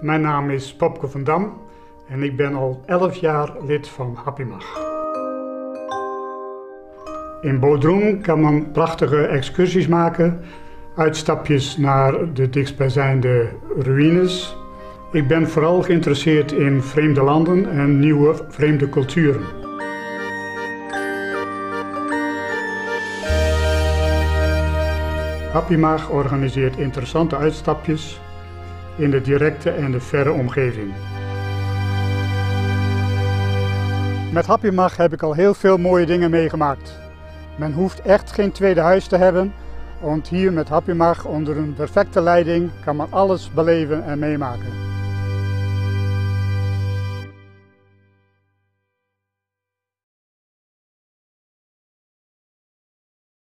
Mijn naam is Popke van Dam en ik ben al 11 jaar lid van Happymag. In Bodrum kan men prachtige excursies maken, uitstapjes naar de dichtstbijzijnde ruïnes. Ik ben vooral geïnteresseerd in vreemde landen en nieuwe vreemde culturen. Happymag organiseert interessante uitstapjes in de directe en de verre omgeving. Met Happymag heb ik al heel veel mooie dingen meegemaakt. Men hoeft echt geen tweede huis te hebben, want hier met Happymag onder een perfecte leiding kan men alles beleven en meemaken.